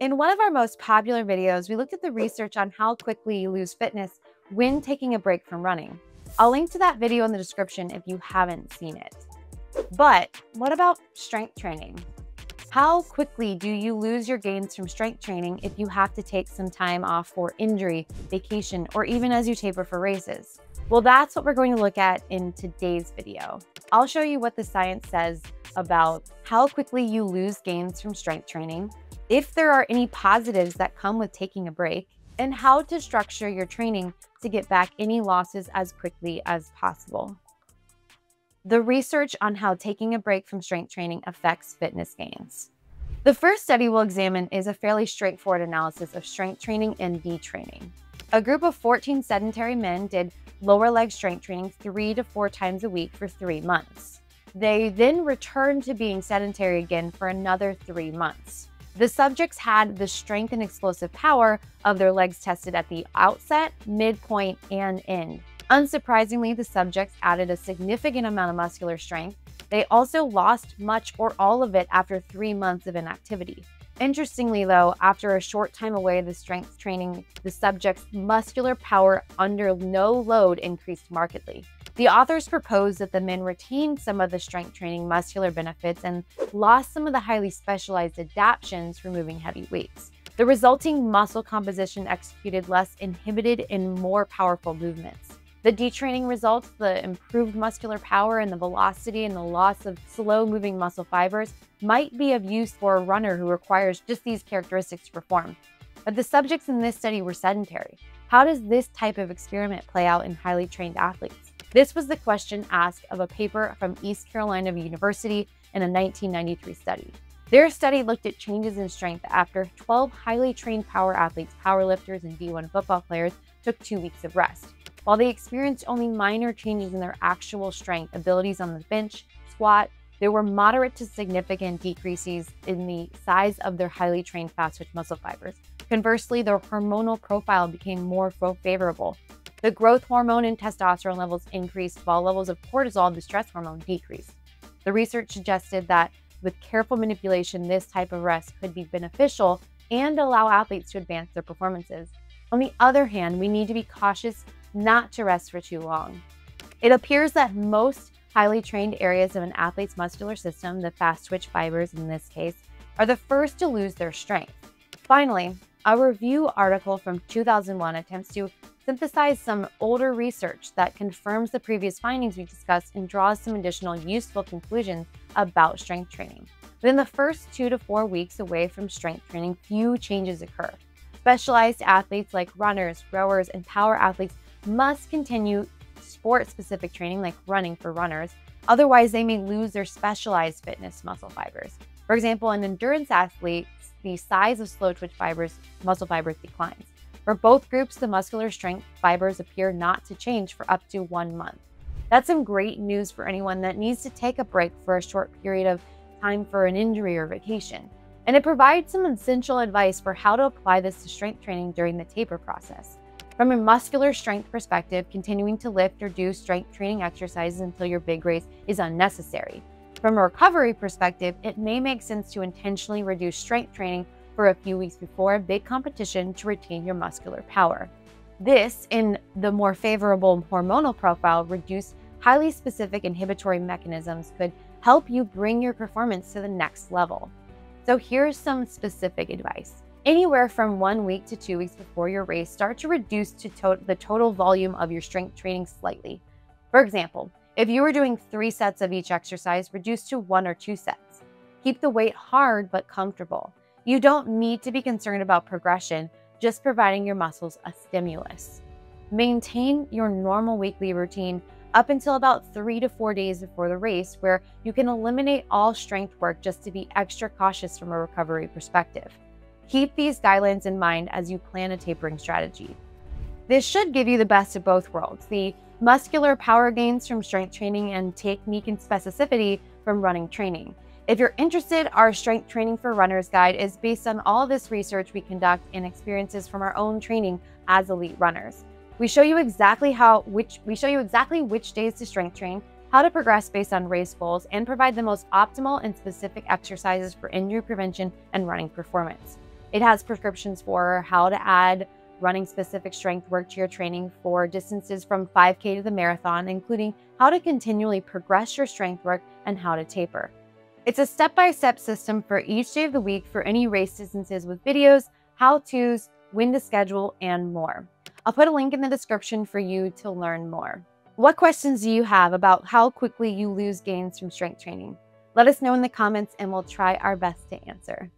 In one of our most popular videos, we looked at the research on how quickly you lose fitness when taking a break from running. I'll link to that video in the description if you haven't seen it. But what about strength training? How quickly do you lose your gains from strength training if you have to take some time off for injury, vacation, or even as you taper for races? Well, that's what we're going to look at in today's video. I'll show you what the science says about how quickly you lose gains from strength training, if there are any positives that come with taking a break, and how to structure your training to get back any losses as quickly as possible. The research on how taking a break from strength training affects fitness gains. The first study we'll examine is a fairly straightforward analysis of strength training and detraining. A group of 14 sedentary men did lower leg strength training three to four times a week for three months. They then returned to being sedentary again for another three months. The subjects had the strength and explosive power of their legs tested at the outset, midpoint, and end. Unsurprisingly, the subjects added a significant amount of muscular strength. They also lost much or all of it after three months of inactivity. Interestingly, though, after a short time away, the strength training, the subject's muscular power under no load increased markedly. The authors proposed that the men retained some of the strength training muscular benefits and lost some of the highly specialized adaptations for moving heavy weights. The resulting muscle composition executed less inhibited and more powerful movements. The detraining results, the improved muscular power and the velocity and the loss of slow moving muscle fibers, might be of use for a runner who requires just these characteristics to perform. But the subjects in this study were sedentary. How does this type of experiment play out in highly trained athletes? This was the question asked of a paper from East Carolina University in a 1993 study. Their study looked at changes in strength after 12 highly trained power athletes, powerlifters, and D1 football players took two weeks of rest. While they experienced only minor changes in their actual strength abilities on the bench, squat, there were moderate to significant decreases in the size of their highly trained fast twitch muscle fibers. Conversely, their hormonal profile became more favorable, the growth hormone and testosterone levels increased while levels of cortisol, the stress hormone, decreased. The research suggested that with careful manipulation, this type of rest could be beneficial and allow athletes to advance their performances. On the other hand, we need to be cautious not to rest for too long. It appears that most highly trained areas of an athlete's muscular system, the fast twitch fibers in this case, are the first to lose their strength. Finally, a review article from 2001 attempts to synthesize some older research that confirms the previous findings we discussed and draws some additional useful conclusions about strength training. Within the first two to four weeks away from strength training, few changes occur. Specialized athletes like runners, rowers, and power athletes must continue sport specific training like running for runners, otherwise, they may lose their specialized fitness muscle fibers. For example, in endurance athletes, the size of slow twitch fibers, muscle fibers declines. For both groups, the muscular strength fibers appear not to change for up to one month. That's some great news for anyone that needs to take a break for a short period of time for an injury or vacation. And it provides some essential advice for how to apply this to strength training during the taper process. From a muscular strength perspective, continuing to lift or do strength training exercises until your big race is unnecessary. From a recovery perspective, it may make sense to intentionally reduce strength training for a few weeks before a big competition to retain your muscular power. This, in the more favorable hormonal profile, reduce highly specific inhibitory mechanisms could help you bring your performance to the next level. So here's some specific advice. Anywhere from one week to two weeks before your race, start to reduce to to the total volume of your strength training slightly. For example, if you were doing three sets of each exercise, reduce to one or two sets. Keep the weight hard but comfortable. You don't need to be concerned about progression, just providing your muscles a stimulus. Maintain your normal weekly routine up until about three to four days before the race, where you can eliminate all strength work just to be extra cautious from a recovery perspective. Keep these guidelines in mind as you plan a tapering strategy. This should give you the best of both worlds the muscular power gains from strength training and technique and specificity from running training. If you're interested, our Strength Training for Runners guide is based on all this research we conduct and experiences from our own training as elite runners. We show you exactly how which we show you exactly which days to strength train, how to progress based on race goals, and provide the most optimal and specific exercises for injury prevention and running performance. It has prescriptions for how to add running specific strength work to your training for distances from 5K to the marathon, including how to continually progress your strength work and how to taper. It's a step by step system for each day of the week for any race distances with videos, how to's, when to schedule, and more. I'll put a link in the description for you to learn more. What questions do you have about how quickly you lose gains from strength training? Let us know in the comments and we'll try our best to answer.